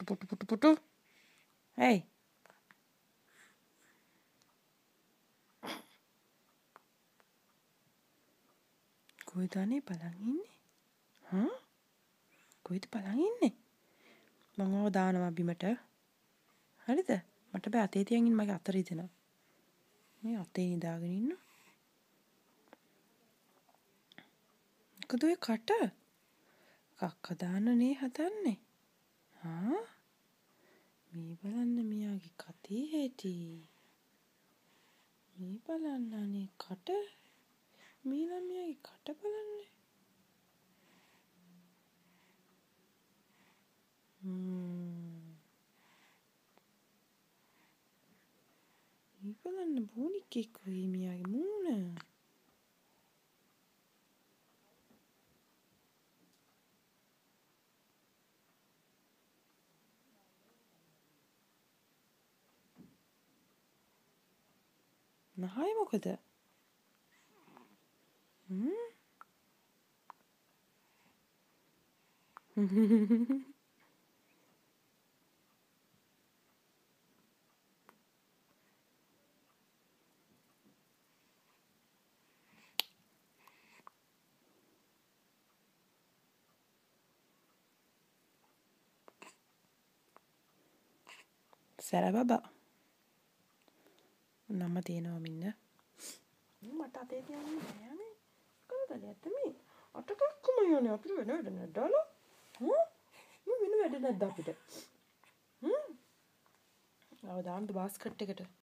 පුටු පුටු පුටු පුටු ඇයි කොයිද අනේ බලන් ඉන්නේ හා කොයිද බලන් ඉන්නේ මම ඕව දානවා බිමට. හරිද? මට බෑ අතේ තියන් ඉන්න මගේ අත රිදෙනවා. මේ අතේ නිදාගෙන ඉන්න. මොකද ඔය කට? කක්ක දාන්න නේ හදන්නේ. හා මේ බලන්න මෙයාගේ කතේ හැටි මේ බලන්න අනේ කට මේ ළමයාගේ කට බලන්න මේ බලන්න බෝනික්කෙක් වගේ මෙයාගේ මූණ ないわけでうん Sarah Baba. නම තියෙනවා මින්න. මට අතේ තියන්න බෑනේ කවදද ඇත්තමේ අටකක්කම යන්නේ අපිට වෙන වැඩ නැද්දාලා හ්ම්? වෙන වැඩ නැද්ද අපිට? හ්ම්? ආව දාන්න බාස්කට් එකට?